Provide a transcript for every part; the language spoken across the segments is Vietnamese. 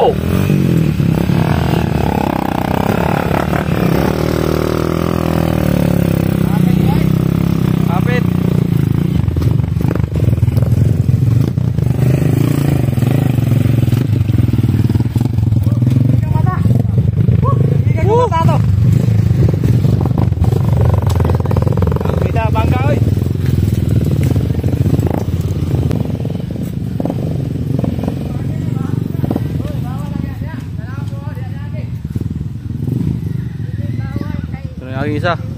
Tchau! 等一下。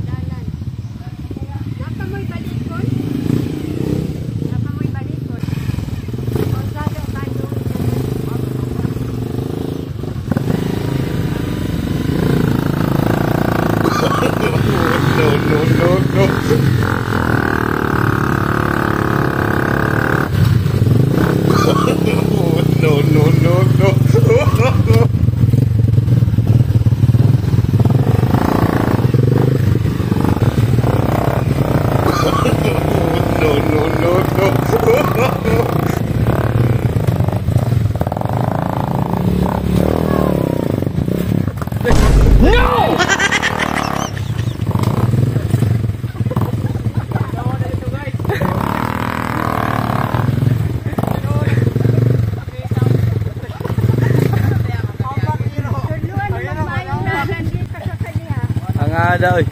Đời